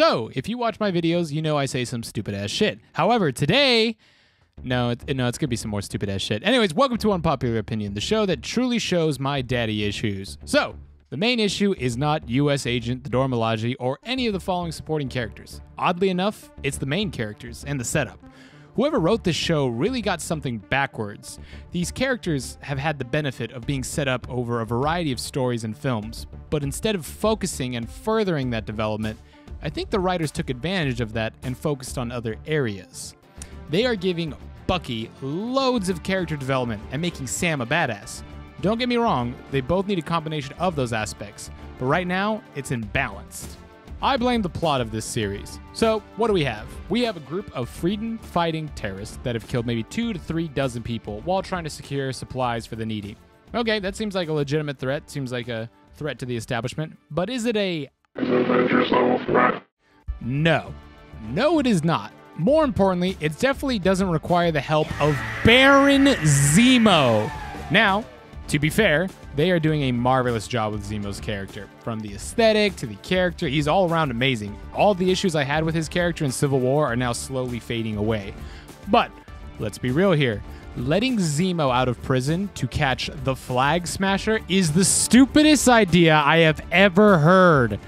So, if you watch my videos, you know I say some stupid ass shit. However, today, no, it, no, it's gonna be some more stupid ass shit. Anyways, welcome to Unpopular Opinion, the show that truly shows my daddy issues. So, the main issue is not U.S. Agent, the Dora Milaje, or any of the following supporting characters. Oddly enough, it's the main characters and the setup. Whoever wrote this show really got something backwards. These characters have had the benefit of being set up over a variety of stories and films, but instead of focusing and furthering that development, I think the writers took advantage of that and focused on other areas. They are giving Bucky loads of character development and making Sam a badass. Don't get me wrong, they both need a combination of those aspects, but right now, it's imbalanced. I blame the plot of this series. So, what do we have? We have a group of freedom fighting terrorists that have killed maybe two to three dozen people while trying to secure supplies for the needy. Okay, that seems like a legitimate threat, seems like a threat to the establishment, but is it a. No. No, it is not. More importantly, it definitely doesn't require the help of Baron Zemo. Now, to be fair, they are doing a marvelous job with Zemo's character. From the aesthetic to the character, he's all around amazing. All the issues I had with his character in Civil War are now slowly fading away. But let's be real here. Letting Zemo out of prison to catch the Flag Smasher is the stupidest idea I have ever heard.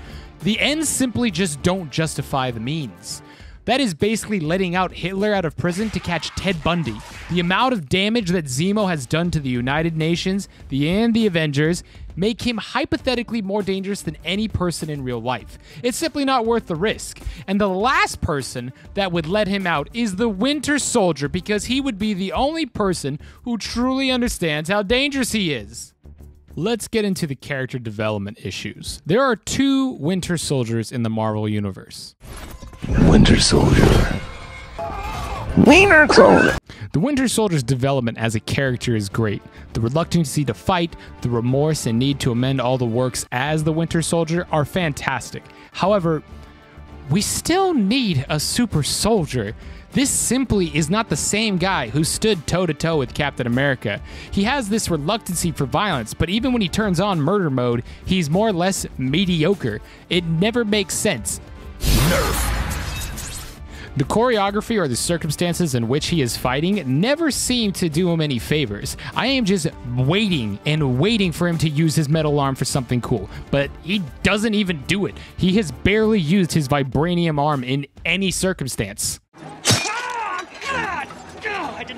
The ends simply just don't justify the means. That is basically letting out Hitler out of prison to catch Ted Bundy. The amount of damage that Zemo has done to the United Nations, the and the Avengers, make him hypothetically more dangerous than any person in real life. It's simply not worth the risk. And the last person that would let him out is the Winter Soldier because he would be the only person who truly understands how dangerous he is. Let's get into the character development issues. There are two Winter Soldiers in the Marvel Universe. Winter Soldier. Winter Soldier. The Winter Soldier's development as a character is great. The reluctancy to fight, the remorse and need to amend all the works as the Winter Soldier are fantastic. However, we still need a super soldier. This simply is not the same guy who stood toe to toe with Captain America. He has this reluctancy for violence, but even when he turns on murder mode, he's more or less mediocre. It never makes sense. The choreography or the circumstances in which he is fighting never seem to do him any favors. I am just waiting and waiting for him to use his metal arm for something cool, but he doesn't even do it. He has barely used his vibranium arm in any circumstance.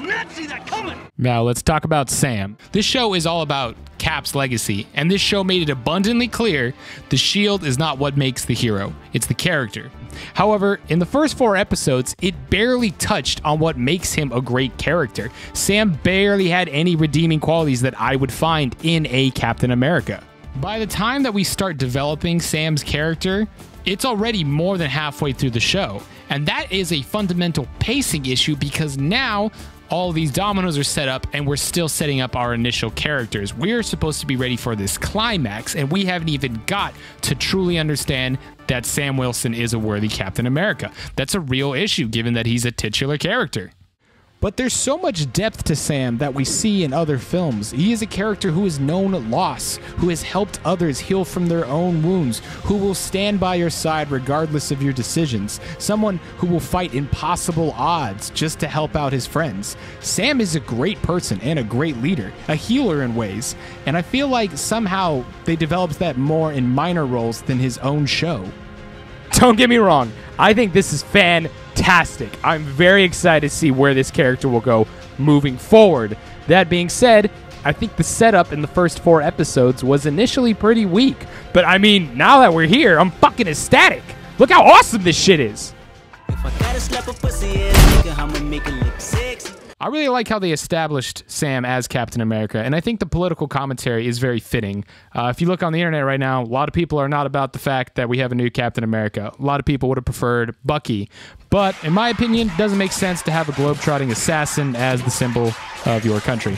Not see that coming! Now, let's talk about Sam. This show is all about Cap's legacy, and this show made it abundantly clear the shield is not what makes the hero, it's the character. However, in the first four episodes, it barely touched on what makes him a great character. Sam barely had any redeeming qualities that I would find in a Captain America. By the time that we start developing Sam's character, it's already more than halfway through the show. And that is a fundamental pacing issue because now all these dominoes are set up and we're still setting up our initial characters. We're supposed to be ready for this climax and we haven't even got to truly understand that Sam Wilson is a worthy Captain America. That's a real issue given that he's a titular character. But there's so much depth to Sam that we see in other films. He is a character who has known loss, who has helped others heal from their own wounds, who will stand by your side regardless of your decisions, someone who will fight impossible odds just to help out his friends. Sam is a great person and a great leader, a healer in ways, and I feel like somehow they developed that more in minor roles than his own show. Don't get me wrong, I think this is fantastic. I'm very excited to see where this character will go moving forward. That being said, I think the setup in the first four episodes was initially pretty weak. But I mean, now that we're here, I'm fucking ecstatic. Look how awesome this shit is. I really like how they established Sam as Captain America, and I think the political commentary is very fitting. Uh, if you look on the internet right now, a lot of people are not about the fact that we have a new Captain America. A lot of people would have preferred Bucky, but in my opinion, it doesn't make sense to have a globetrotting assassin as the symbol of your country.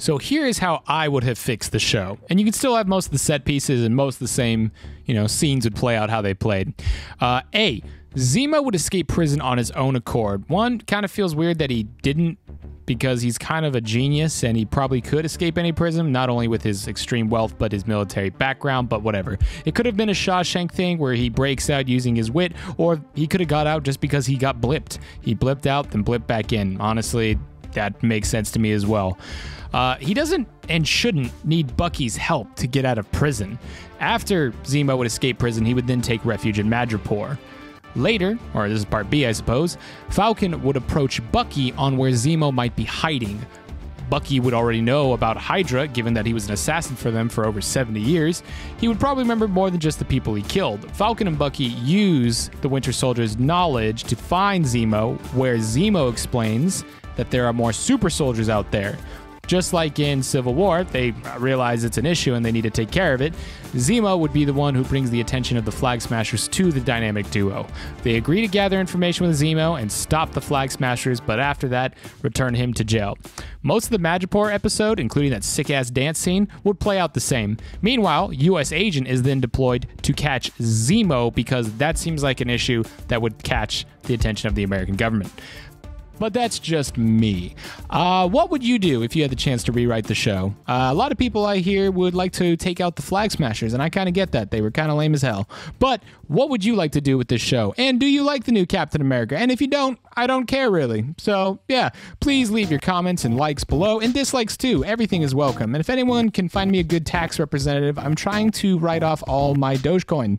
So here is how I would have fixed the show. And you can still have most of the set pieces and most of the same, you know, scenes would play out how they played. Uh, A. Zemo would escape prison on his own accord. One kind of feels weird that he didn't because he's kind of a genius and he probably could escape any prison, not only with his extreme wealth, but his military background, but whatever. It could have been a Shawshank thing where he breaks out using his wit, or he could have got out just because he got blipped. He blipped out, then blipped back in. Honestly, that makes sense to me as well. Uh, he doesn't and shouldn't need Bucky's help to get out of prison. After Zemo would escape prison, he would then take refuge in Madripoor. Later, or this is part B, I suppose, Falcon would approach Bucky on where Zemo might be hiding. Bucky would already know about Hydra, given that he was an assassin for them for over 70 years. He would probably remember more than just the people he killed. Falcon and Bucky use the Winter Soldier's knowledge to find Zemo, where Zemo explains that there are more super soldiers out there. Just like in Civil War, they realize it's an issue and they need to take care of it. Zemo would be the one who brings the attention of the Flag Smashers to the dynamic duo. They agree to gather information with Zemo and stop the Flag Smashers, but after that, return him to jail. Most of the Madripoor episode, including that sick ass dance scene, would play out the same. Meanwhile, US Agent is then deployed to catch Zemo because that seems like an issue that would catch the attention of the American government but that's just me. Uh, what would you do if you had the chance to rewrite the show? Uh, a lot of people I hear would like to take out the Flag Smashers, and I kind of get that. They were kind of lame as hell. But what would you like to do with this show? And do you like the new Captain America? And if you don't, I don't care really. So, yeah, please leave your comments and likes below, and dislikes too. Everything is welcome. And if anyone can find me a good tax representative, I'm trying to write off all my Dogecoin.